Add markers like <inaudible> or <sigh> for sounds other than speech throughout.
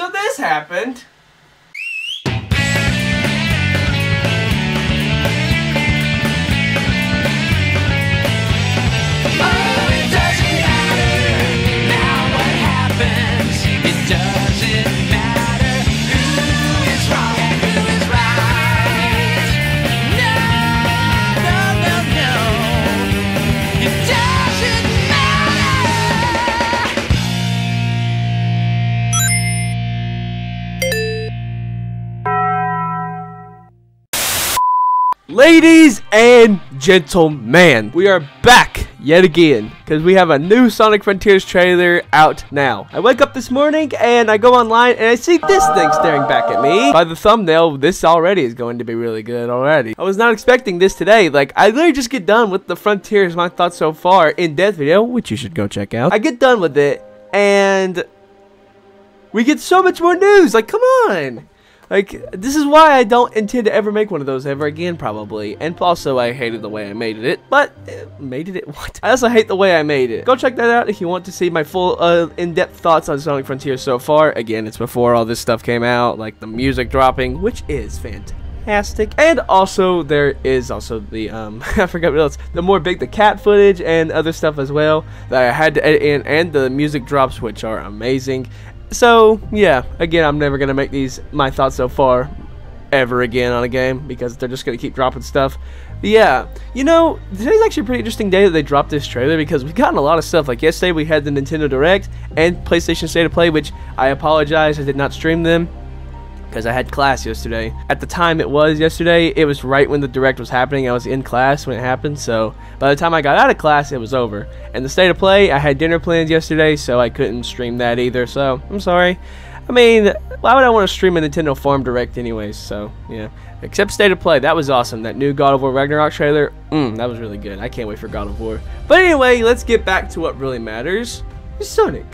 So this happened. Ladies and gentlemen, we are back yet again because we have a new Sonic Frontiers trailer out now. I wake up this morning and I go online and I see this thing staring back at me. By the thumbnail, this already is going to be really good already. I was not expecting this today. Like, I literally just get done with the Frontiers, my thoughts so far, in-depth video, which you should go check out. I get done with it and we get so much more news. Like, come on. Like, this is why I don't intend to ever make one of those ever again, probably. And also, I hated the way I made it. But, uh, made it? <laughs> What? I also hate the way I made it. Go check that out if you want to see my full, uh, in-depth thoughts on Sonic Frontier so far. Again, it's before all this stuff came out, like the music dropping, which is fantastic. And also, there is also the, um, <laughs> I forgot what else, the more big the cat footage and other stuff as well that I had to edit in, and the music drops, which are amazing. So, yeah, again, I'm never going to make these my thoughts so far ever again on a game because they're just going to keep dropping stuff. But yeah, you know, today's actually a pretty interesting day that they dropped this trailer because we've gotten a lot of stuff. Like yesterday we had the Nintendo Direct and PlayStation State of Play, which I apologize I did not stream them because I had class yesterday. At the time it was yesterday, it was right when the direct was happening. I was in class when it happened, so by the time I got out of class, it was over. And the state of play, I had dinner plans yesterday, so I couldn't stream that either, so I'm sorry. I mean, why would I want to stream a Nintendo Farm Direct anyways, so, yeah. Except State of Play, that was awesome. That new God of War Ragnarok trailer, mm, that was really good. I can't wait for God of War. But anyway, let's get back to what really matters. Sonic.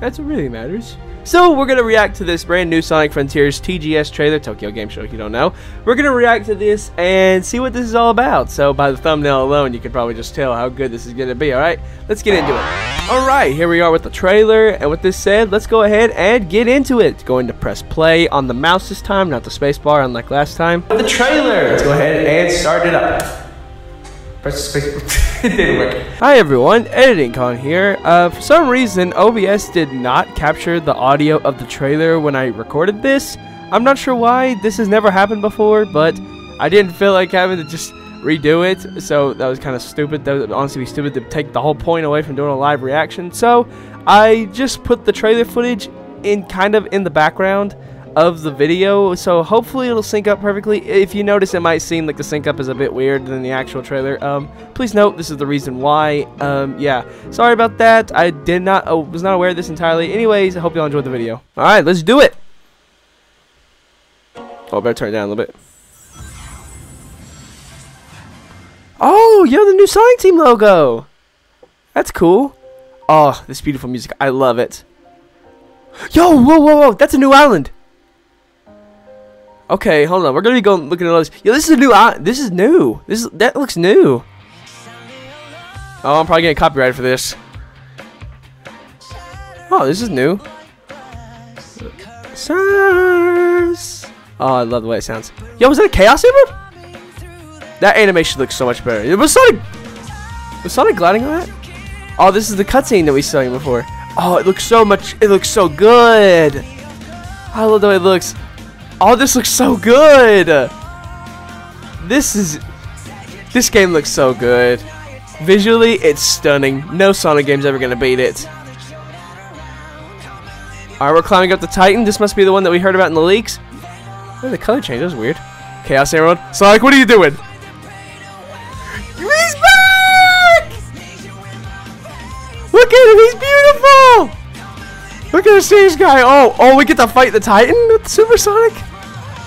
That's what really matters. So we're going to react to this brand new Sonic Frontiers TGS trailer, Tokyo Game Show if you don't know. We're going to react to this and see what this is all about. So by the thumbnail alone, you can probably just tell how good this is going to be, alright? Let's get into it. Alright, here we are with the trailer, and with this said, let's go ahead and get into it. Going to press play on the mouse this time, not the spacebar unlike last time. The trailer! Let's go ahead and start it up. Press space. it didn't work. Hi everyone, Editing Con here. Uh, for some reason, OBS did not capture the audio of the trailer when I recorded this. I'm not sure why. This has never happened before, but I didn't feel like having to just redo it. So that was kind of stupid. That would honestly be stupid to take the whole point away from doing a live reaction. So I just put the trailer footage in kind of in the background of the video, so hopefully it'll sync up perfectly. If you notice, it might seem like the sync up is a bit weird than the actual trailer. Um, please note this is the reason why. Um, yeah, sorry about that. I did not, uh, was not aware of this entirely. Anyways, I hope y'all enjoyed the video. All right, let's do it. Oh, I better turn it down a little bit. Oh, yo, the new Sonic Team logo. That's cool. Oh, this beautiful music. I love it. Yo, whoa, whoa, whoa. That's a new island. Okay, hold on. We're gonna be going looking at all this. Yo, this is a new. Uh, this is new. This is that looks new. Oh, I'm probably getting copyrighted for this. Oh, this is new. Sirs. Oh, I love the way it sounds. Yo, was that a Chaos Emerald? That animation looks so much better. It was Sonic. Was Sonic gliding on that? Oh, this is the cutscene that we saw before. Oh, it looks so much. It looks so good. I love the way it looks. Oh, this looks so good! This is... This game looks so good. Visually, it's stunning. No Sonic game's ever gonna beat it. Alright, we're climbing up the Titan. This must be the one that we heard about in the leaks. Oh, the color change. That was weird. Chaos Emerald. Sonic, what are you doing? He's back! Look at him, he's beautiful! Look at stage guy. Oh, oh, we get to fight the Titan with Supersonic?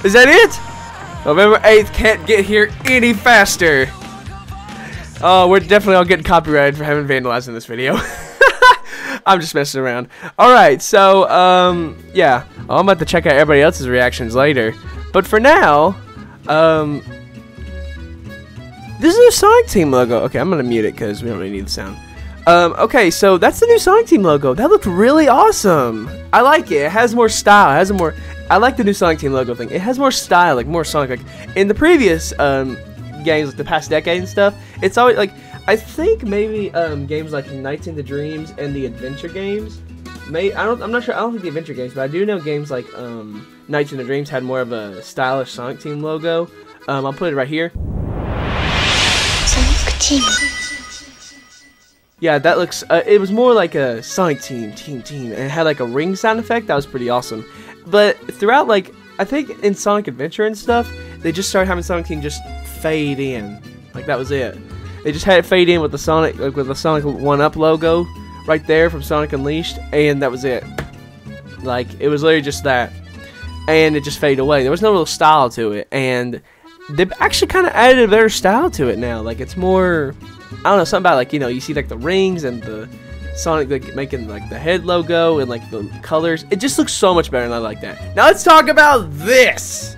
Is that it? November 8th can't get here any faster. Oh, we're definitely all getting copyrighted for having vandalized in this video. <laughs> I'm just messing around. Alright, so, um, yeah. I'm about to check out everybody else's reactions later. But for now, um, this is a Sonic Team logo. Okay, I'm to mute it because we don't really need the sound. Um, okay, so that's the new Sonic Team logo. That looked really awesome. I like it. It has more style. It has a more. I like the new Sonic Team logo thing. It has more style, like more Sonic. Like in the previous um, games, like the past decade and stuff, it's always like I think maybe um, games like Nights into Dreams and the adventure games. May I don't. I'm not sure. I don't think the adventure games, but I do know games like um, Nights into Dreams had more of a stylish Sonic Team logo. Um, I'll put it right here. Sonic Team. Yeah, that looks. Uh, it was more like a Sonic Team, Team, Team, and it had like a ring sound effect. That was pretty awesome. But throughout, like, I think in Sonic Adventure and stuff, they just started having Sonic Team just fade in. Like that was it. They just had it fade in with the Sonic, like with the Sonic One Up logo right there from Sonic Unleashed, and that was it. Like it was literally just that, and it just faded away. There was no real style to it, and they've actually kind of added a better style to it now. Like it's more I don't know, something about like, you know, you see like the rings and the Sonic like making like the head logo and like the colors. It just looks so much better and I like that. Now let's talk about this.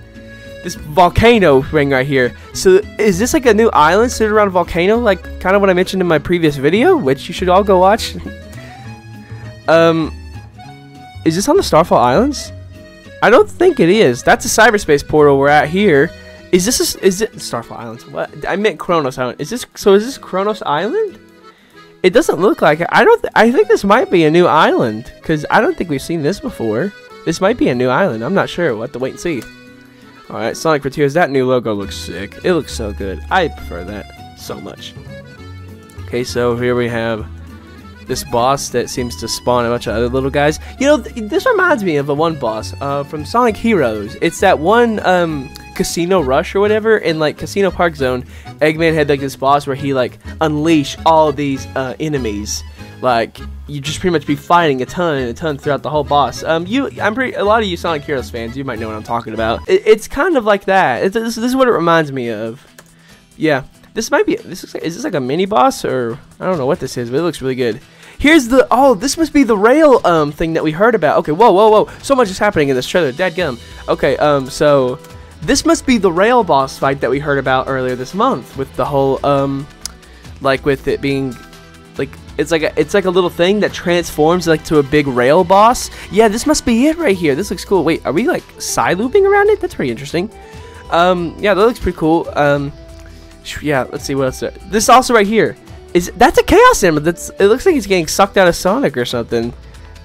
This volcano ring right here. So is this like a new island centered around a volcano? Like kind of what I mentioned in my previous video, which you should all go watch. <laughs> um, is this on the Starfall Islands? I don't think it is. That's a cyberspace portal we're at here. Is this a, is it Starfall Islands? What I meant Kronos Island. Is this so? Is this Kronos Island? It doesn't look like. I don't. Th I think this might be a new island because I don't think we've seen this before. This might be a new island. I'm not sure. We'll have to wait and see. All right, Sonic Frontiers. That new logo looks sick. It looks so good. I prefer that so much. Okay, so here we have this boss that seems to spawn a bunch of other little guys. You know, th this reminds me of a one boss uh, from Sonic Heroes. It's that one um, Casino Rush or whatever in like Casino Park Zone, Eggman had like this boss where he like unleash all these uh, enemies. Like you just pretty much be fighting a ton and a ton throughout the whole boss. Um, you, I'm pretty. A lot of you Sonic Heroes fans, you might know what I'm talking about. It, it's kind of like that. It's, this, this is what it reminds me of. Yeah, this might be. This looks like, is this like a mini boss or I don't know what this is, but it looks really good. Here's the oh, this must be the rail um thing that we heard about. Okay, whoa, whoa, whoa! So much is happening in this trailer. Dead gum. Okay, um, so this must be the rail boss fight that we heard about earlier this month with the whole um like with it being like it's like a, it's like a little thing that transforms like to a big rail boss. Yeah, this must be it right here. This looks cool. Wait, are we like side looping around it? That's pretty interesting. Um, yeah, that looks pretty cool. Um, yeah, let's see what else. There. This also right here is that's a chaos emerald. That's it looks like he's getting sucked out of Sonic or something.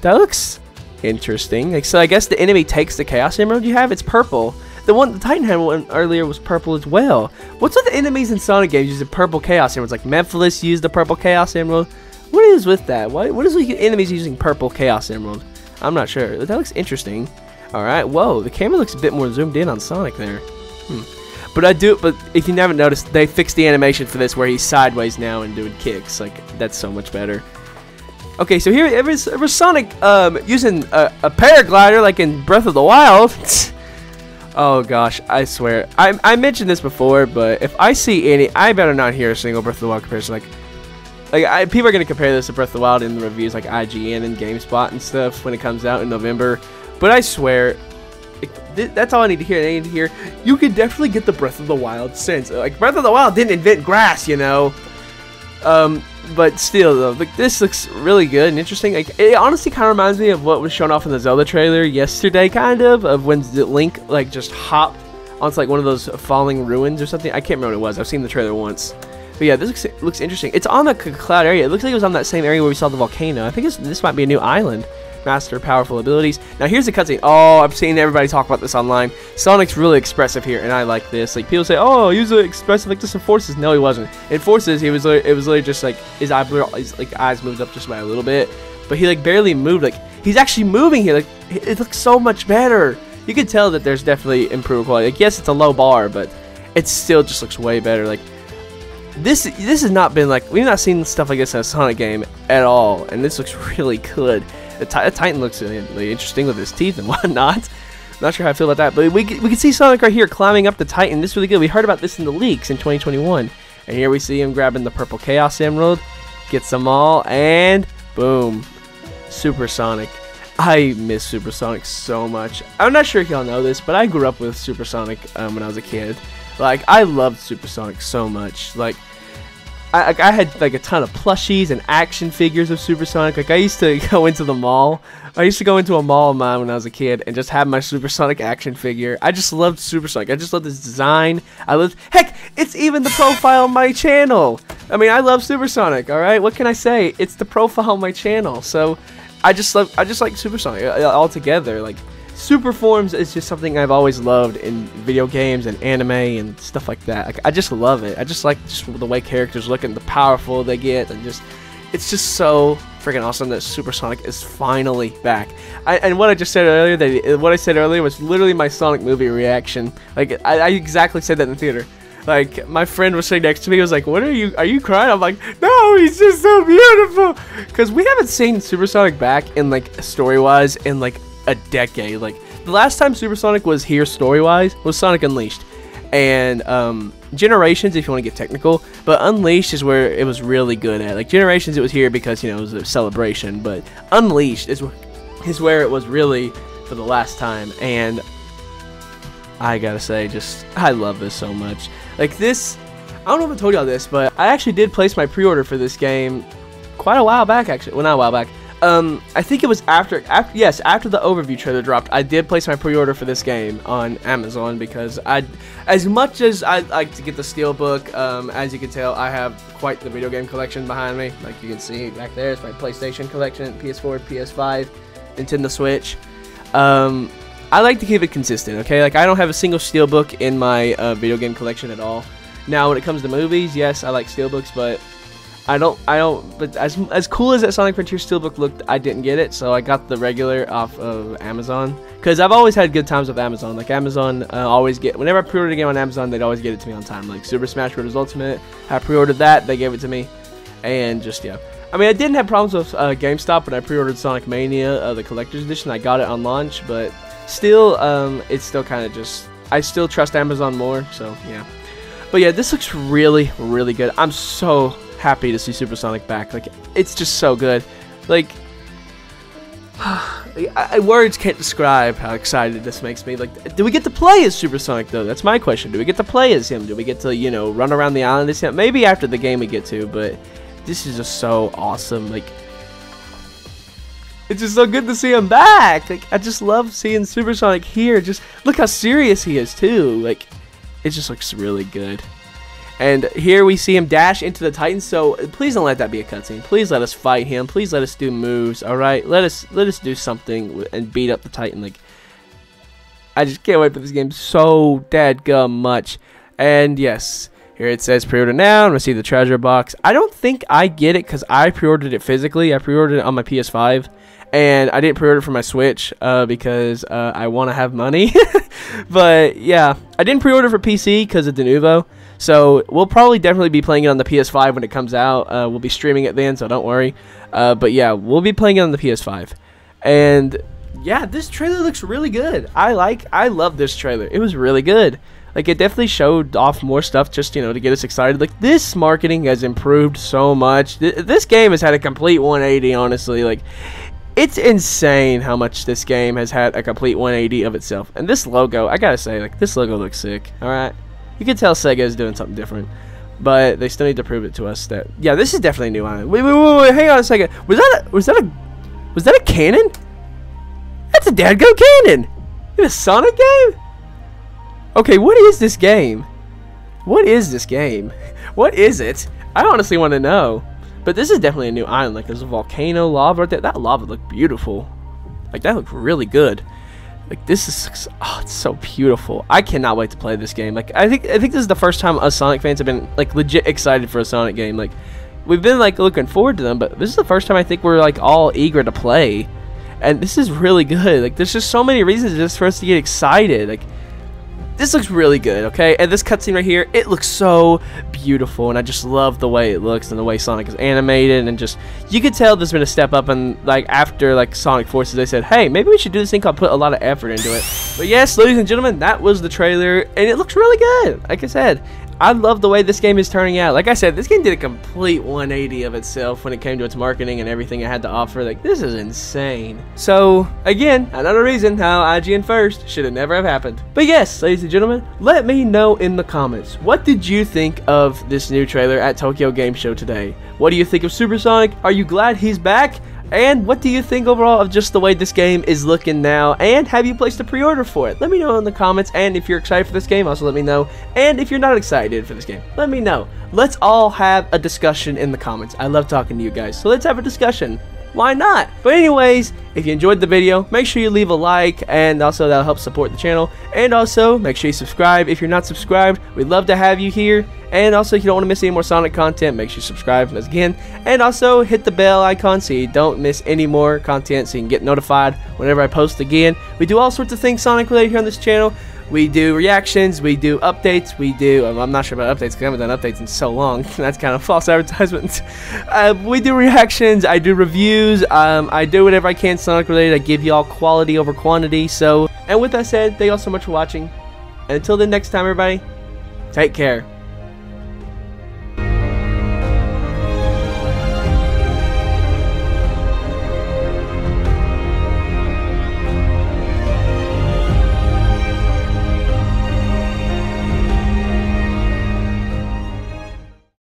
That looks interesting. Like so, I guess the enemy takes the chaos emerald you have. It's purple. The one, the Titan Head one earlier was purple as well. What's with the enemies in Sonic games using purple Chaos Emeralds? Like Mephiles used the purple Chaos Emerald. What is with that? Why, what is with enemies using purple Chaos Emerald? I'm not sure. That looks interesting. Alright, whoa, the camera looks a bit more zoomed in on Sonic there. Hmm. But I do, but if you haven't noticed, they fixed the animation for this where he's sideways now and doing kicks. Like, that's so much better. Okay, so here it was, it was Sonic um, using a, a paraglider like in Breath of the Wild. <laughs> Oh gosh, I swear. I, I mentioned this before, but if I see any, I better not hear a single Breath of the Wild comparison. Like, like I, people are gonna compare this to Breath of the Wild in the reviews, like IGN and GameSpot and stuff when it comes out in November. But I swear, it, that's all I need to hear. I need to hear you can definitely get the Breath of the Wild sense. Like Breath of the Wild didn't invent grass, you know. Um, but still though, like this looks really good and interesting. Like it honestly kind of reminds me of what was shown off in the Zelda trailer yesterday, kind of, of when Link like just hopped onto like one of those falling ruins or something. I can't remember what it was. I've seen the trailer once. But yeah, this looks, looks interesting. It's on the cloud area. It looks like it was on that same area where we saw the volcano. I think this might be a new island master powerful abilities. Now here's the cutscene. Oh, I've seen everybody talk about this online. Sonic's really expressive here, and I like this. Like people say, oh, he was expressive like this in Forces. No, he wasn't. In Forces, he was it was literally just like his, eye, his like eyes moved up just by a little bit, but he like barely moved. Like he's actually moving here. Like it looks so much better. You can tell that there's definitely improved quality. Like yes, it's a low bar, but it still just looks way better. Like this this has not been like we've not seen stuff like this in a Sonic game at all, and this looks <laughs> really good. Titan looks really interesting with his teeth and <laughs> whatnot. Not sure how I feel about that, but we, we can see Sonic right here climbing up the Titan. This is really good. We heard about this in the leaks in 2021. And here we see him grabbing the purple Chaos Emerald, gets them all, and boom. Super Sonic. I miss Super Sonic so much. I'm not sure if y'all know this, but I grew up with Super Sonic um, when I was a kid. Like, I loved Super Sonic so much. Like, I, I had like a ton of plushies and action figures of Supersonic. Like I used to <laughs> go into the mall. I used to go into a mall of mine when I was a kid and just have my Supersonic action figure. I just loved Supersonic. I just loved his design. I loved heck, it's even the profile on my channel. I mean, I love Supersonic. All right, what can I say? It's the profile on my channel. So I just love. I just like Supersonic uh, altogether. Like super forms is just something I've always loved in video games and anime and stuff like that. Like, I just love it. I just like just the way characters look and the powerful they get and just it's just so freaking awesome that Supersonic is finally back. I, and what I just said earlier, that what I said earlier was literally my Sonic movie reaction. Like I, I exactly said that in the theater. Like my friend was sitting next to me, was like, "What are you? Are you crying?" I'm like, "No, he's just so beautiful." Because we haven't seen Supersonic back in like story wise in like a decade. Like the last time Supersonic was here story wise was Sonic Unleashed, and um, Generations if you want to get technical, but Unleashed is where it was really good at. Like Generations, it was here because you know it was a celebration, but Unleashed is is where it was really for the last time, and I gotta say, just I love this so much. Like this, I don't know if I told y'all this, but I actually did place my pre-order for this game quite a while back. Actually, well, not a while back. Um, I think it was after, after, yes, after the overview trailer dropped, I did place my pre-order for this game on Amazon because I, as much as I like to get the Steelbook, um, as you can tell, I have quite the video game collection behind me. Like you can see back there, it's my PlayStation collection, PS4, PS5, Nintendo Switch. Um, I like to keep it consistent, okay? Like I don't have a single Steelbook in my uh, video game collection at all. Now, when it comes to movies, yes, I like Steelbooks, but I don't, I don't, but as, as cool as that Sonic Frontier Steelbook looked, I didn't get it, so I got the regular off of Amazon. Because I've always had good times with Amazon. Like, Amazon uh, always get, whenever I pre-ordered a game on Amazon, they'd always get it to me on time. Like, Super Smash Bros. Ultimate, I pre-ordered that, they gave it to me. And just, yeah. I mean, I didn't have problems with uh, GameStop when I pre-ordered Sonic Mania, uh, the Collector's Edition. I got it on launch, but still, um, it's still kind of just, I still trust Amazon more, so, yeah. But yeah, this looks really, really good. I'm so happy to see Supersonic back. Like, it's just so good. Like, <sighs> I, words can't describe how excited this makes me. Like, do we get to play as Supersonic though? That's my question. Do we get to play as him? Do we get to, you know, run around the island as him? Maybe after the game we get to, but this is just so awesome. Like, it's just so good to see him back. Like, I just love seeing Supersonic here. Just look how serious he is too. Like, it just looks really good. And here we see him dash into the Titan. So please don't let that be a cutscene. Please let us fight him. Please let us do moves. All right, let us let us do something and beat up the Titan. Like I just can't wait for this game so dadgum much. And yes, here it says pre-order now and receive the treasure box. I don't think I get it because I pre-ordered it physically. I pre-ordered it on my PS5 and I didn't pre-order it for my Switch uh, because uh, I want to have money. <laughs> but yeah, I didn't pre-order for PC because of Denuvo. So we'll probably definitely be playing it on the PS5 when it comes out. Uh, we'll be streaming it then, so don't worry. Uh, but yeah, we'll be playing it on the PS5. And yeah, this trailer looks really good. I like, I love this trailer. It was really good. Like it definitely showed off more stuff just you know to get us excited. Like this marketing has improved so much. Th this game has had a complete 180. Honestly, like it's insane how much this game has had a complete 180 of itself. And this logo, I gotta say, like this logo looks sick. All right. You can tell Sega is doing something different. But they still need to prove it to us that yeah, this is definitely new island. Wait, wait, wait, wait, hang on a second. Was that a, was that a was that a cannon? That's a dadgo cannon. In a Sonic game? Okay, what is this game? What is this game? <laughs> What is it? I honestly want to know. But this is definitely a new island. Like there's a volcano, lava right there. That lava looked beautiful. Like that looked really good. Like this is oh, it's so beautiful. I cannot wait to play this game. Like I think I think this is the first time us Sonic fans have been like legit excited for a Sonic game. Like we've been like looking forward to them, but this is the first time I think we're like all eager to play. And this is really good. Like there's just so many reasons just for us to get excited. Like this looks really good, okay? And this cutscene right here, it looks so beautiful, and I just love the way it looks and the way Sonic is animated, and just, you could tell there's been a step up, and, like, after, like, Sonic Forces, they said, hey, maybe we should do this thing called put a lot of effort into it. But yes, ladies and gentlemen, that was the trailer, and it looks really good. Like I said, I love the way this game is turning out. Like I said, this game did a complete 180 of itself when it came to its marketing and everything it had to offer. Like, this is insane. So, again, another reason how IGN first should have never have happened. But yes, ladies and gentlemen, let me know in the comments, what did you think of this new trailer at Tokyo Game Show today? What do you think of Supersonic? Are you glad he's back? And what do you think overall of just the way this game is looking now? And have you placed a pre-order for it? Let me know in the comments. And if you're excited for this game, also let me know. And if you're not excited for this game, let me know. Let's all have a discussion in the comments. I love talking to you guys. So let's have a discussion why not? But anyways, if you enjoyed the video, make sure you leave a like and also that'll help support the channel. And also, make sure you subscribe. If you're not subscribed, we'd love to have you here. And also, if you don't want to miss any more Sonic content, make sure you subscribe again. And also, hit the bell icon so you don't miss any more content so you can get notified whenever I post again. We do all sorts of things Sonic related here on this channel. We do reactions, we do updates, we do, um, I'm not sure about updates because I haven't done updates in so long. <laughs> That's kind of false <laughs> advertisement. Uh, we do reactions, I do reviews, um, I do whatever I can Sonic related. I give y'all quality over quantity. So, and with that said, thank y'all so much for watching. And until the next time, everybody, take care.